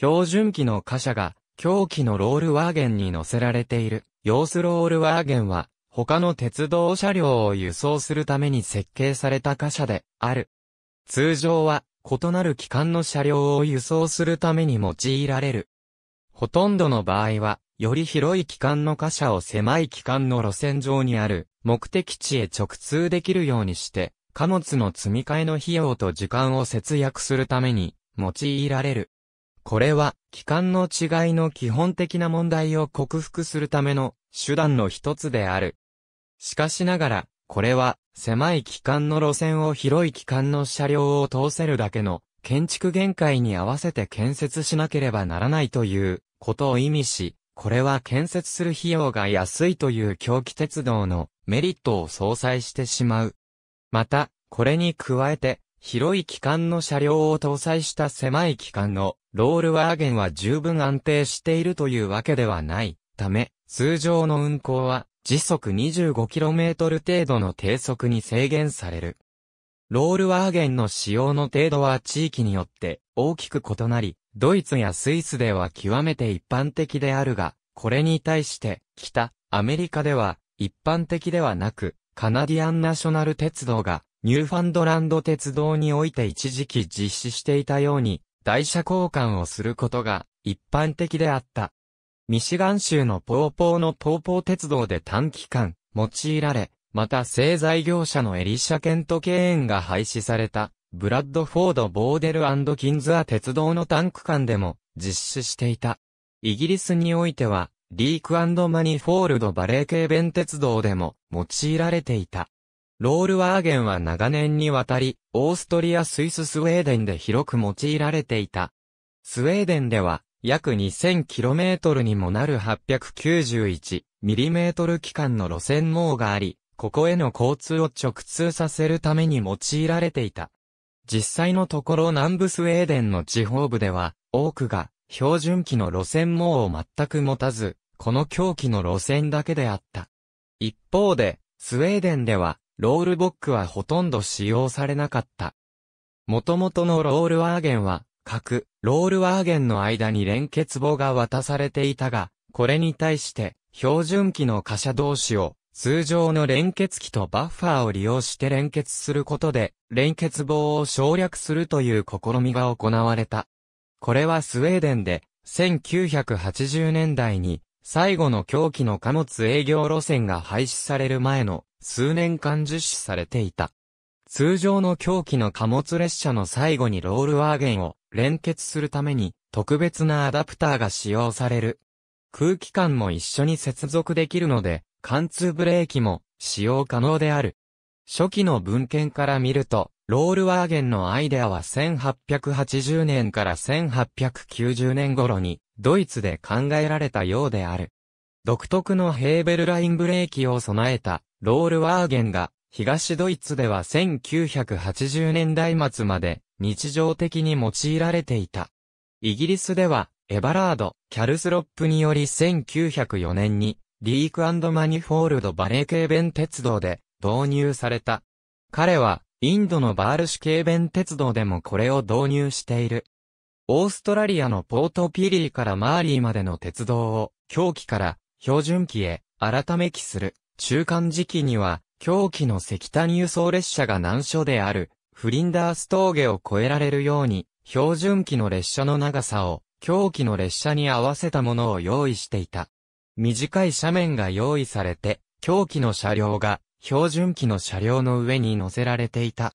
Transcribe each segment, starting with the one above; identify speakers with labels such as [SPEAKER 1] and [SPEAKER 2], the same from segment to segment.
[SPEAKER 1] 標準軌の貨車が、狭軌のロールワーゲンに乗せられている、ヨースロールワーゲンは、他の鉄道車両を輸送するために設計された貨車で、ある。通常は、異なる軌間の車両を輸送するために用いられる。ほとんどの場合は、より広い軌間の貨車を狭い軌間の路線上にある目的地へ直通できるようにして、貨物の積み替えの費用と時間を節約するために用いられる。これは、機関の違いの基本的な問題を克服するための手段の一つである。しかしながら、これは、狭い機関の路線を広い機関の車両を通せるだけの建築限界に合わせて建設しなければならないということを意味し、これは建設する費用が安いという狂気鉄道のメリットを相殺してしまう。また、これに加えて、広い機関の車両を搭載した狭い機関のロールワーゲンは十分安定しているというわけではないため、通常の運行は時速 25km 程度の低速に制限される。ロールワーゲンの使用の程度は地域によって大きく異なり、ドイツやスイスでは極めて一般的であるが、これに対して北アメリカでは一般的ではなく、カナディアンナショナル鉄道がニューファンドランド鉄道において一時期実施していたように、台車交換をすることが一般的であった。ミシガン州のポーポーのポーポー鉄道で短期間用いられ、また製材業者のエリシャケントケーンが廃止された、ブラッドフォードボーデルアンドキンズア鉄道の短区間でも実施していた。イギリスにおいては、リークマニフォールドバレー系弁鉄道でも用いられていた。ロールワーゲンは長年にわたり、オーストリア、スイス、スウェーデンで広く用いられていた。スウェーデンでは、約 2000km にもなる 891mm 機関の路線網があり、ここへの交通を直通させるために用いられていた。実際のところ南部スウェーデンの地方部では、多くが標準機の路線網を全く持たず、この狂気の路線だけであった。一方で、スウェーデンでは、ロールボックはほとんど使用されなかった。元々のロールワーゲンは、各、ロールワーゲンの間に連結棒が渡されていたが、これに対して、標準軌の貨車同士を、通常の連結器とバッファーを利用して連結することで、連結棒を省略するという試みが行われた。これはスウェーデンで、1980年代に、最後の狂気の貨物営業路線が廃止される前の数年間実施されていた。通常の狂気の貨物列車の最後にロールワーゲンを連結するために特別なアダプターが使用される。空気管も一緒に接続できるので、貫通ブレーキも使用可能である。初期の文献から見ると、ロールワーゲンのアイデアは1880年から1890年頃にドイツで考えられたようである。独特のヘーベルラインブレーキを備えたロールワーゲンが東ドイツでは1980年代末まで日常的に用いられていた。イギリスではエバラード、キャルスロップにより1904年にリークマニフォールドバレー軽便鉄道で導入された。彼はインドのバールシー軽便鉄道でもこれを導入している。オーストラリアのポートピリーからマーリーまでの鉄道を、狂気から標準機へ改め機する中間時期には、狂気の石炭輸送列車が難所であるフリンダース峠を越えられるように、標準機の列車の長さを狂気の列車に合わせたものを用意していた。短い斜面が用意されて、狂気の車両が標準機の車両の上に乗せられていた。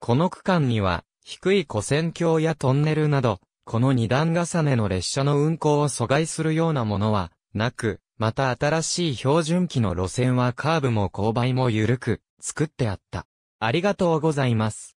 [SPEAKER 1] この区間には、低い古線橋やトンネルなど、この二段重ねの列車の運行を阻害するようなものはなく、また新しい標準機の路線はカーブも勾配も緩く作ってあった。ありがとうございます。